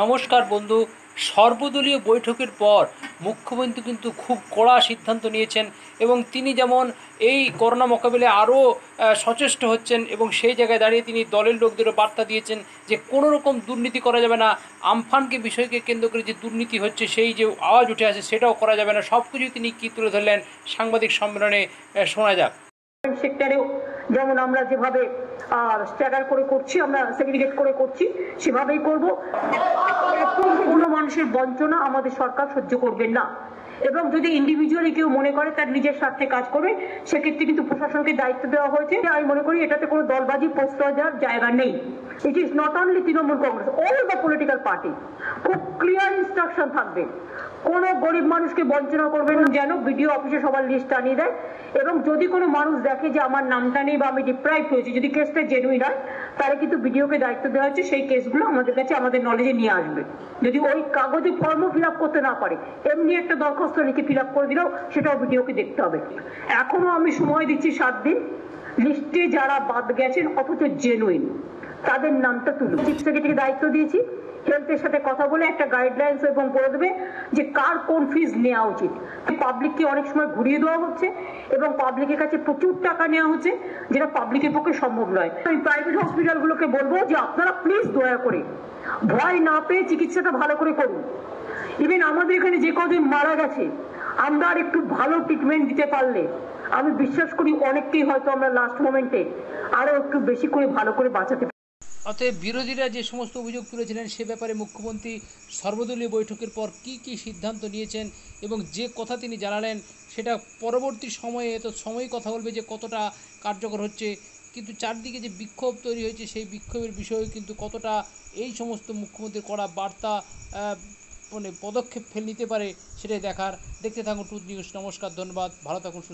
নমস্কার বন্ধু। সর্বদলীয় বৈঠকের পর মুখ্যমন্ত্রী কিন্তু খুব কড়া সিদ্ধান্ত নিয়েছেন এবং তিনি যেমন এই করোনা মোকাবিলায় আরও সচেষ্ট হচ্ছেন এবং সেই জায়গায় দাঁড়িয়ে তিনি দলের লোকদেরও বার্তা দিয়েছেন যে কোনো রকম দুর্নীতি করা যাবে না। আমফানকে বিষয়কে কেন্দ্র করে যে দুর্নীতি হচ্ছে, সেই যে আওয়াজ উঠে আসে সেটাও করা যাবে না। সব কিছুই তিনি কী তুলে ধরলেন সাংবাদিক সম্মেলনে শোনা যাক। যেমন আমরা যেভাবে স্ট্যাগার করে করছি আমরা সেগ্রিগেট করে করছি সেভাবেই করব। মানুষের বঞ্চনা আমাদের সরকার সহ্য করবেন না। এবং যদি ইন্ডিভিজুয়ালি কেউ মনে করে তার নিজের স্বার্থে কাজ করবে, সেক্ষেত্রে কিন্তু প্রশাসনকে দায়িত্ব দেওয়া হয়েছে। আমি মনে করি এটাতে কোনো দলবাজি প্রশ্রয় দেওয়ার জায়গা নেই। It is not only Trinamool Congress all the political party খুব ক্লিয়ার ইনস্ট্রাকশন থাকবে। কোনো গরিব মানুষকে বঞ্চনা করবেন যেন বিডিও অফিসে সবার লিস্ট আনিয়ে দেয়। এবং যদি কোনো মানুষ দেখে যে আমার নামটা নেই বা আমি ডিপ্রাইভ হয়েছি, যদি কেসটা জেনুইন হয়, তাহলে কিন্তু বিডিওকে দায়িত্ব দেওয়া হচ্ছে সেই কেসগুলো আমাদের কাছে আমাদের নলেজে নিয়ে আসবে। যদি ওই কাগজে ফর্মও ফিল করতে না পারে। এমনি একটা দরখাস্ত লিখে ফিল করে দিলেও সেটাও ভিডিওকে দেখতে হবে। এখনও আমি সময় দিচ্ছি সাত দিন। লিস্টে যারা বাদ গেছেন, অথচ জেনুইন তাদের নামটা তুলুন। চিফ দায়িত্ব দিয়েছি। হেলথের সাথে কথা বলে একটা গাইডলাইন্স এবং করে দেবে যে কার কোন ফিজ নেওয়া উচিত। পাবলিককে অনেক সময় ঘুরিয়ে দেওয়া হচ্ছে এবং পাবলিকের কাছে প্রচুর টাকা নেওয়া হচ্ছে, যেটা পাবলিকের পক্ষে সম্ভব নয়। আমি প্রাইভেট হসপিটালগুলোকে বলব যে আপনারা প্লিজ দয়া করে ভয় না পেয়ে চিকিৎসাটা ভালো করে করুন। ইভেন আমাদের এখানে যে কজন মারা গেছে, আমরা আর একটু ভালো ট্রিটমেন্ট দিতে পারলে, আমি বিশ্বাস করি অনেককেই হয়তো আমরা লাস্ট মোমেন্টে আরও একটু বেশি করে ভালো করে বাঁচাতে অতএব বিরোধীরা যে সমস্ত অভিযোগ তুলেছিলেন সে ব্যাপারে মুখ্যমন্ত্রী সর্বদলীয় বৈঠকের পর কি কি সিদ্ধান্ত নিয়েছেন এবং যে কথা তিনি জানালেন সেটা পরবর্তী সময়ে তো সময় কথা বলবে যে কতটা কার্যকর হচ্ছে। কিন্তু চারদিকে যে বিক্ষোভ তৈরি হয়েছে সেই বিক্ষোভের বিষয়ে কিন্তু কতটা এই সমস্ত মুখ্যমন্ত্রীর করা বার্তা মানে পদক্ষেপ ফেল, নিতে পারে সেটাই দেখার। দেখতে থাকুন টুথ নিউজ নমস্কার, ধন্যবাদ। ভালো থাকুন, সুস্থ